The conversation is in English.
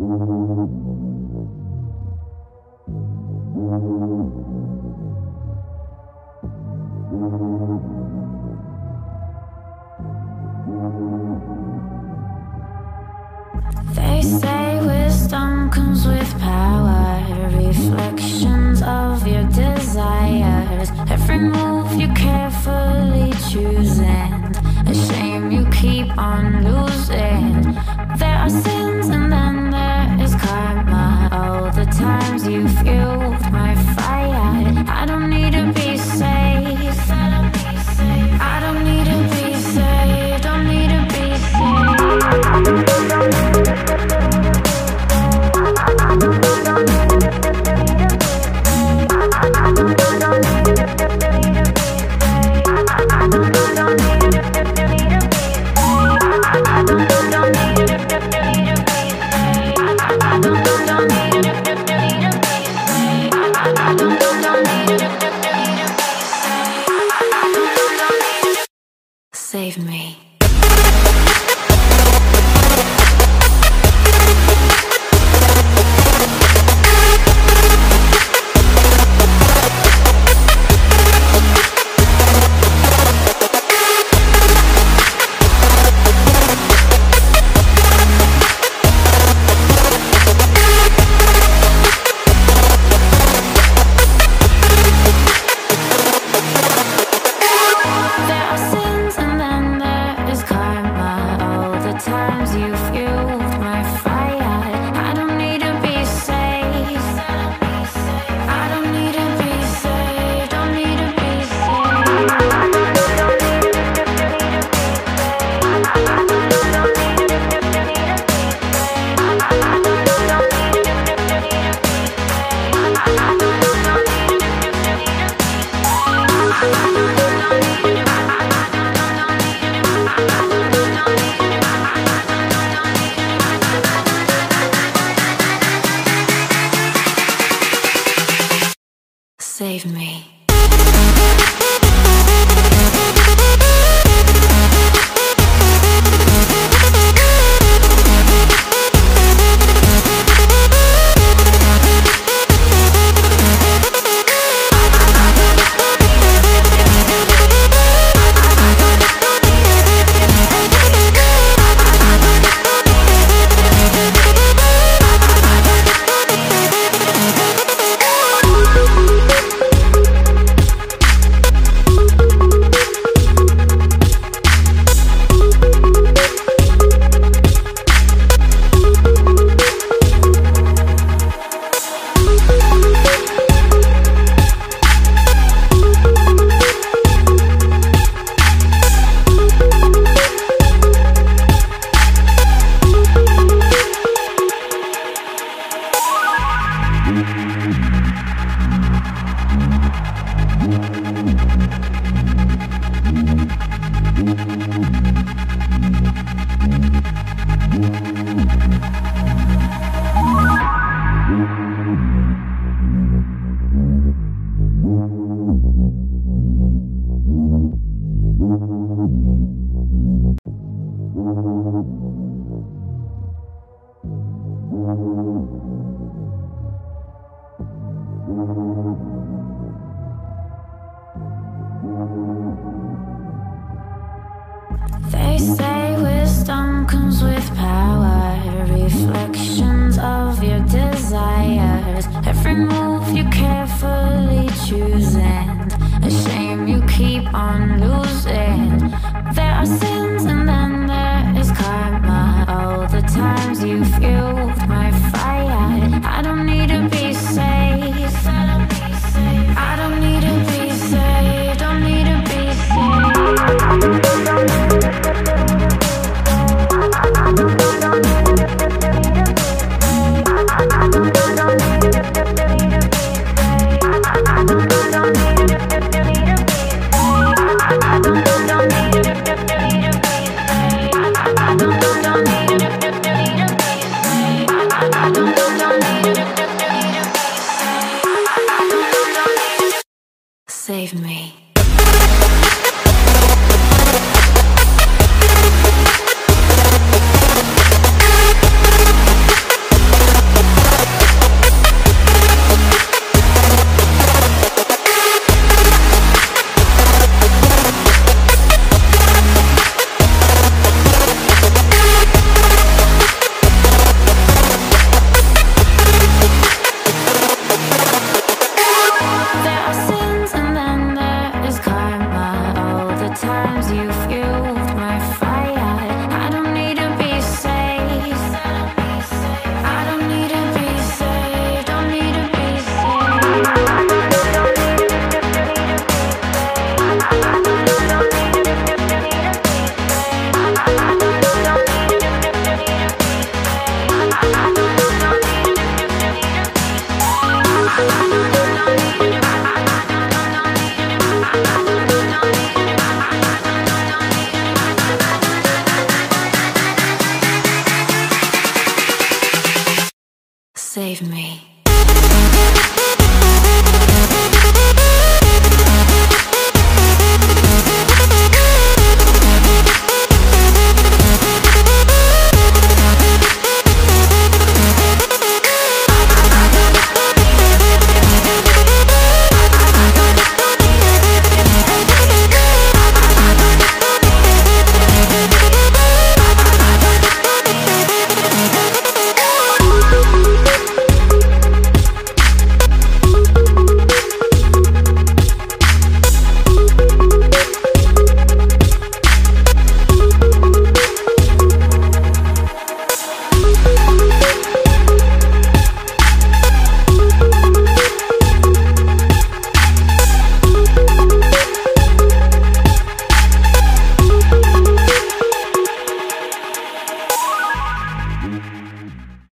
They say wisdom comes with power, reflections of your desires. Every move you carefully choose, and a shame you keep on losing. There are. save me. on Save me. Me.